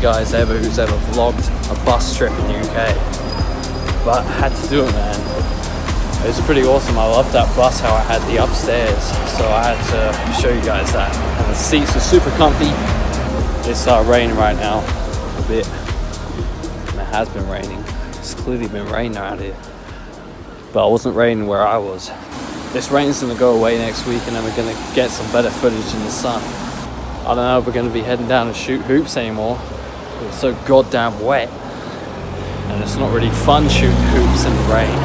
Guys ever who's ever vlogged a bus trip in the UK. But I had to do it, man. It was pretty awesome. I loved that bus, how I had the upstairs. So I had to show you guys that. And the seats are super comfy. It's uh, raining right now a bit. And it has been raining. It's clearly been raining out here. But it wasn't raining where I was. This rain's gonna go away next week and then we're gonna get some better footage in the sun. I don't know if we're gonna be heading down to shoot hoops anymore. It's so goddamn wet. And it's not really fun shooting hoops in the rain.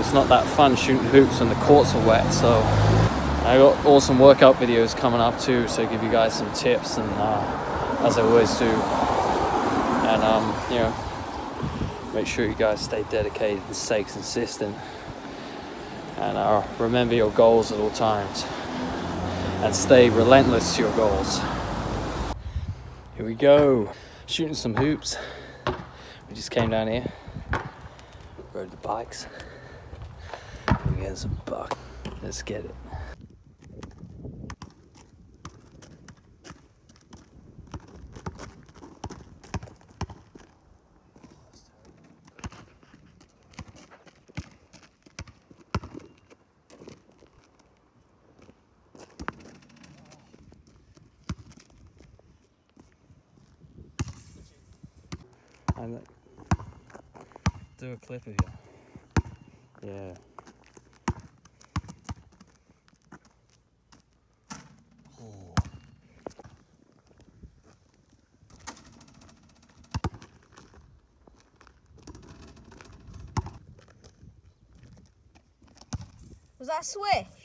It's not that fun shooting hoops when the courts are wet, so I got awesome workout videos coming up too, so I give you guys some tips and uh, as I always do. And um, you know, make sure you guys stay dedicated and stay consistent. And uh, remember your goals at all times. And stay relentless to your goals. Here we go. Shooting some hoops. We just came down here. Rode the bikes. We get some buck. Let's get it. And do a clip of you. Yeah. Oh. Was that a swish?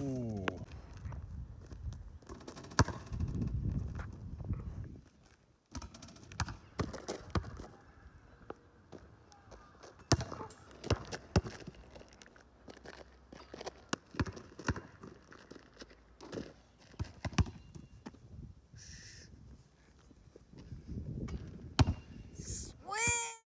Ooh.